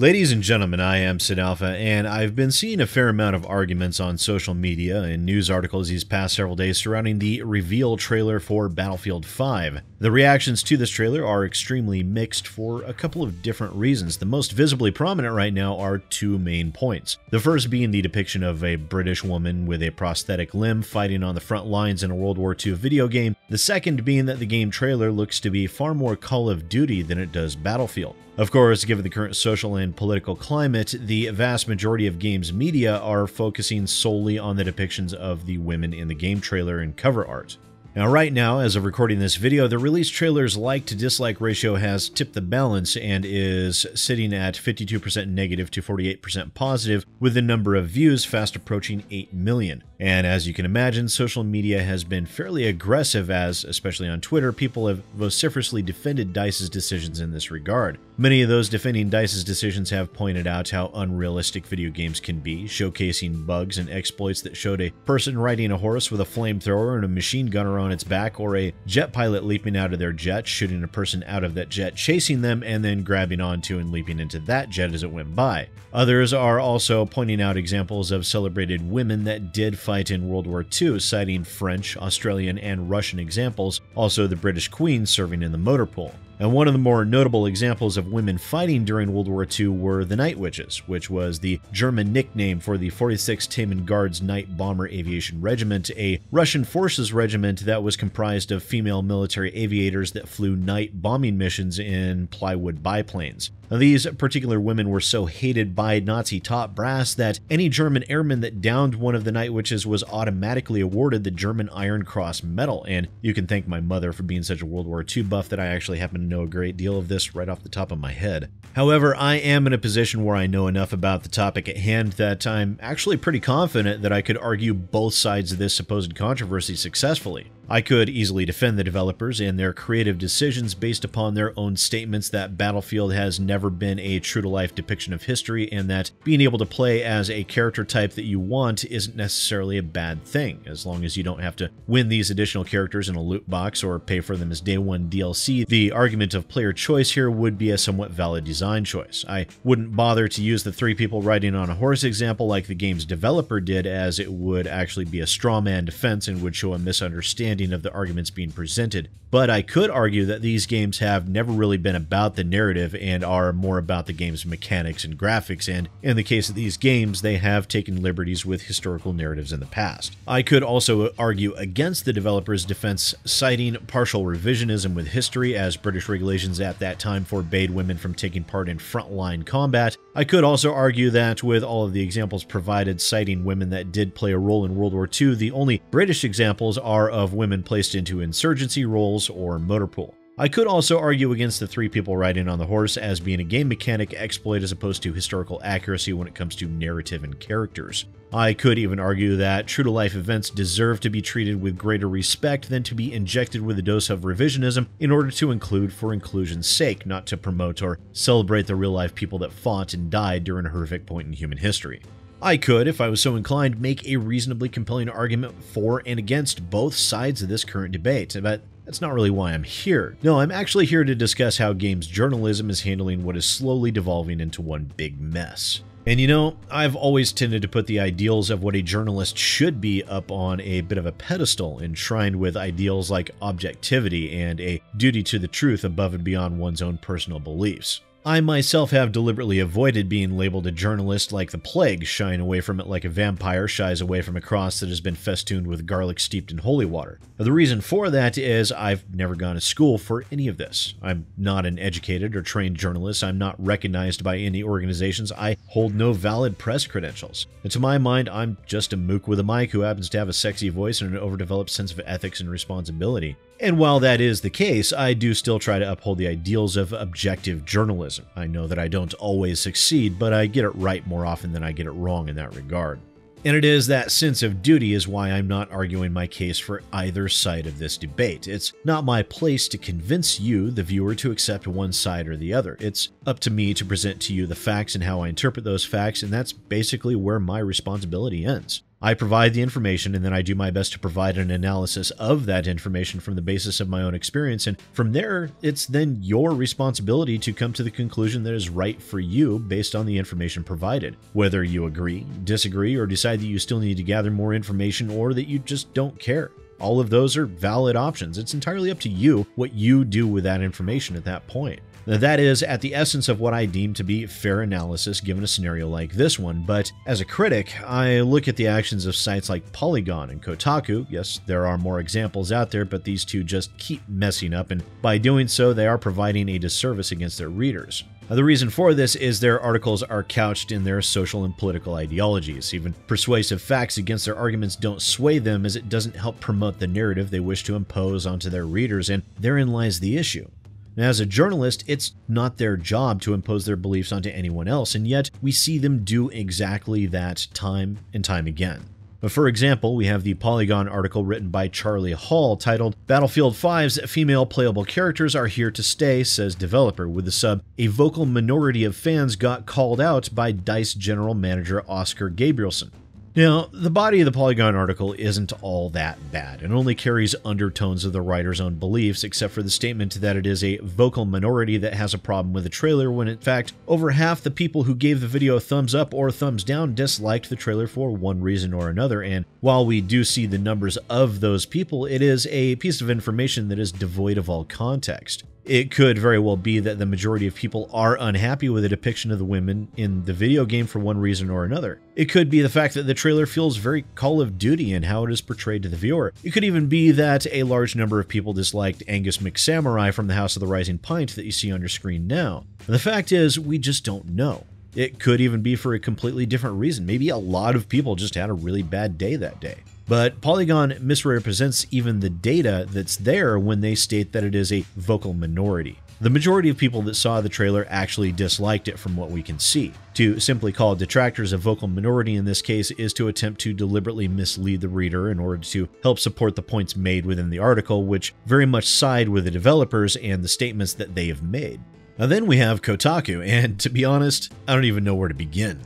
Ladies and gentlemen, I am Sid Alpha, and I've been seeing a fair amount of arguments on social media and news articles these past several days surrounding the reveal trailer for Battlefield 5. The reactions to this trailer are extremely mixed for a couple of different reasons. The most visibly prominent right now are two main points. The first being the depiction of a British woman with a prosthetic limb fighting on the front lines in a World War II video game. The second being that the game trailer looks to be far more Call of Duty than it does Battlefield. Of course, given the current social and political climate, the vast majority of games media are focusing solely on the depictions of the women in the game trailer and cover art. Now, right now, as of recording this video, the release trailer's like to dislike ratio has tipped the balance and is sitting at 52% negative to 48% positive, with the number of views fast approaching 8 million. And as you can imagine, social media has been fairly aggressive as, especially on Twitter, people have vociferously defended DICE's decisions in this regard. Many of those defending DICE's decisions have pointed out how unrealistic video games can be, showcasing bugs and exploits that showed a person riding a horse with a flamethrower and a machine gunner on its back, or a jet pilot leaping out of their jet, shooting a person out of that jet, chasing them, and then grabbing onto and leaping into that jet as it went by. Others are also pointing out examples of celebrated women that did fight in World War II, citing French, Australian, and Russian examples, also the British Queen serving in the motor pool. And one of the more notable examples of women fighting during World War II were the Night Witches, which was the German nickname for the 46th Taman Guards Night Bomber Aviation Regiment, a Russian forces regiment that was comprised of female military aviators that flew night bombing missions in plywood biplanes. These particular women were so hated by Nazi top brass that any German airman that downed one of the Night Witches was automatically awarded the German Iron Cross Medal, and you can thank my mother for being such a World War II buff that I actually happen to know a great deal of this right off the top of my head. However, I am in a position where I know enough about the topic at hand that I'm actually pretty confident that I could argue both sides of this supposed controversy successfully. I could easily defend the developers and their creative decisions based upon their own statements that Battlefield has never been a true to life depiction of history and that being able to play as a character type that you want isn't necessarily a bad thing, as long as you don't have to win these additional characters in a loot box or pay for them as day one DLC. The argument of player choice here would be a somewhat valid design choice. I wouldn't bother to use the three people riding on a horse example like the game's developer did, as it would actually be a straw man defense and would show a misunderstanding understanding of the arguments being presented. But I could argue that these games have never really been about the narrative and are more about the game's mechanics and graphics, and in the case of these games, they have taken liberties with historical narratives in the past. I could also argue against the developer's defense, citing partial revisionism with history, as British regulations at that time forbade women from taking part in frontline combat. I could also argue that with all of the examples provided citing women that did play a role in World War II, the only British examples are of women placed into insurgency roles or motor pool. I could also argue against the three people riding on the horse as being a game mechanic exploit as opposed to historical accuracy when it comes to narrative and characters. I could even argue that true to life events deserve to be treated with greater respect than to be injected with a dose of revisionism in order to include for inclusion's sake, not to promote or celebrate the real life people that fought and died during a horrific point in human history. I could, if I was so inclined, make a reasonably compelling argument for and against both sides of this current debate, but that's not really why I'm here. No, I'm actually here to discuss how games journalism is handling what is slowly devolving into one big mess. And you know, I've always tended to put the ideals of what a journalist should be up on a bit of a pedestal, enshrined with ideals like objectivity and a duty to the truth above and beyond one's own personal beliefs. I myself have deliberately avoided being labeled a journalist like the plague, shying away from it like a vampire shies away from a cross that has been festooned with garlic steeped in holy water. The reason for that is I've never gone to school for any of this. I'm not an educated or trained journalist. I'm not recognized by any organizations. I hold no valid press credentials. And to my mind, I'm just a mook with a mic who happens to have a sexy voice and an overdeveloped sense of ethics and responsibility. And while that is the case, I do still try to uphold the ideals of objective journalism. I know that I don't always succeed, but I get it right more often than I get it wrong in that regard. And it is that sense of duty is why I'm not arguing my case for either side of this debate. It's not my place to convince you, the viewer, to accept one side or the other. It's up to me to present to you the facts and how I interpret those facts, and that's basically where my responsibility ends. I provide the information and then I do my best to provide an analysis of that information from the basis of my own experience. And from there, it's then your responsibility to come to the conclusion that is right for you based on the information provided. Whether you agree, disagree, or decide that you still need to gather more information or that you just don't care. All of those are valid options. It's entirely up to you what you do with that information at that point. That is at the essence of what I deem to be fair analysis given a scenario like this one, but as a critic, I look at the actions of sites like Polygon and Kotaku. Yes, there are more examples out there, but these two just keep messing up, and by doing so, they are providing a disservice against their readers. The reason for this is their articles are couched in their social and political ideologies. Even persuasive facts against their arguments don't sway them as it doesn't help promote the narrative they wish to impose onto their readers, and therein lies the issue. As a journalist, it's not their job to impose their beliefs onto anyone else, and yet we see them do exactly that time and time again. For example, we have the Polygon article written by Charlie Hall titled Battlefield 5's female playable characters are here to stay, says developer, with the sub A vocal minority of fans got called out by DICE general manager Oskar Gabrielson. Now, the body of the Polygon article isn't all that bad and only carries undertones of the writer's own beliefs, except for the statement that it is a vocal minority that has a problem with the trailer, when in fact, over half the people who gave the video a thumbs up or thumbs down disliked the trailer for one reason or another. And while we do see the numbers of those people, it is a piece of information that is devoid of all context it could very well be that the majority of people are unhappy with the depiction of the women in the video game for one reason or another. It could be the fact that the trailer feels very Call of Duty in how it is portrayed to the viewer. It could even be that a large number of people disliked Angus McSamurai from the House of the Rising Pint that you see on your screen now. the fact is, we just don't know. It could even be for a completely different reason. Maybe a lot of people just had a really bad day that day. But Polygon misrepresents even the data that's there when they state that it is a vocal minority. The majority of people that saw the trailer actually disliked it from what we can see. To simply call detractors a vocal minority in this case is to attempt to deliberately mislead the reader in order to help support the points made within the article, which very much side with the developers and the statements that they have made. Now, then we have Kotaku, and to be honest, I don't even know where to begin.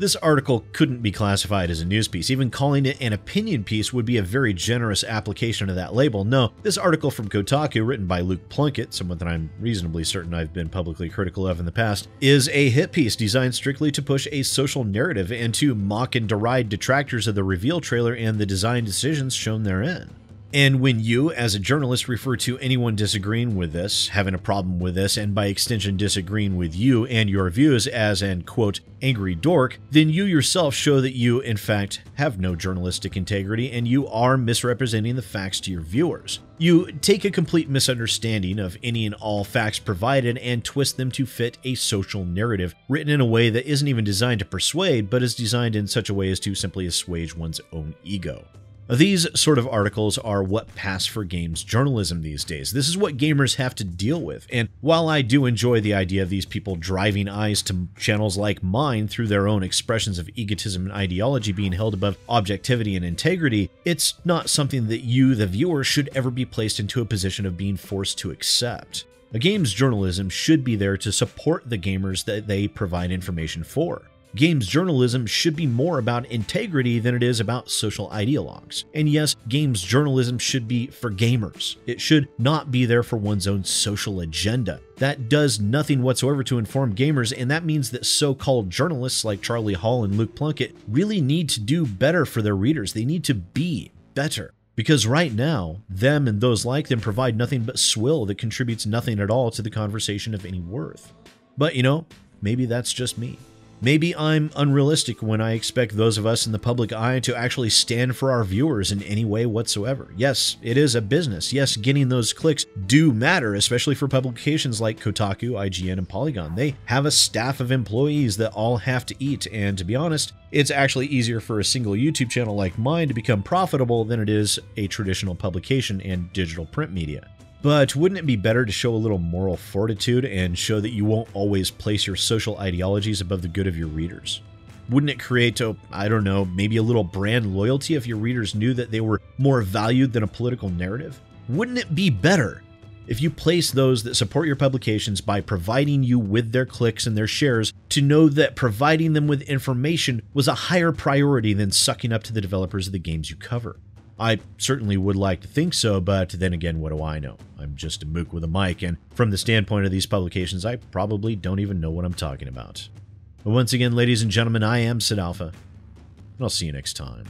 This article couldn't be classified as a news piece. Even calling it an opinion piece would be a very generous application of that label. No, this article from Kotaku, written by Luke Plunkett, someone that I'm reasonably certain I've been publicly critical of in the past, is a hit piece designed strictly to push a social narrative and to mock and deride detractors of the reveal trailer and the design decisions shown therein. And when you, as a journalist, refer to anyone disagreeing with this, having a problem with this, and by extension disagreeing with you and your views as an, quote, angry dork, then you yourself show that you, in fact, have no journalistic integrity and you are misrepresenting the facts to your viewers. You take a complete misunderstanding of any and all facts provided and twist them to fit a social narrative, written in a way that isn't even designed to persuade, but is designed in such a way as to simply assuage one's own ego. These sort of articles are what pass for games journalism these days. This is what gamers have to deal with. And while I do enjoy the idea of these people driving eyes to channels like mine through their own expressions of egotism and ideology being held above objectivity and integrity, it's not something that you, the viewer, should ever be placed into a position of being forced to accept. A game's journalism should be there to support the gamers that they provide information for. Games journalism should be more about integrity than it is about social ideologues. And yes, games journalism should be for gamers. It should not be there for one's own social agenda. That does nothing whatsoever to inform gamers, and that means that so called journalists like Charlie Hall and Luke Plunkett really need to do better for their readers. They need to be better. Because right now, them and those like them provide nothing but swill that contributes nothing at all to the conversation of any worth. But you know, maybe that's just me. Maybe I'm unrealistic when I expect those of us in the public eye to actually stand for our viewers in any way whatsoever. Yes, it is a business. Yes, getting those clicks do matter, especially for publications like Kotaku, IGN, and Polygon. They have a staff of employees that all have to eat, and to be honest, it's actually easier for a single YouTube channel like mine to become profitable than it is a traditional publication and digital print media. But wouldn't it be better to show a little moral fortitude and show that you won't always place your social ideologies above the good of your readers? Wouldn't it create, a, I don't know, maybe a little brand loyalty if your readers knew that they were more valued than a political narrative? Wouldn't it be better if you place those that support your publications by providing you with their clicks and their shares to know that providing them with information was a higher priority than sucking up to the developers of the games you cover. I certainly would like to think so, but then again, what do I know? I'm just a mook with a mic, and from the standpoint of these publications, I probably don't even know what I'm talking about. But once again, ladies and gentlemen, I am Sid Alpha, and I'll see you next time.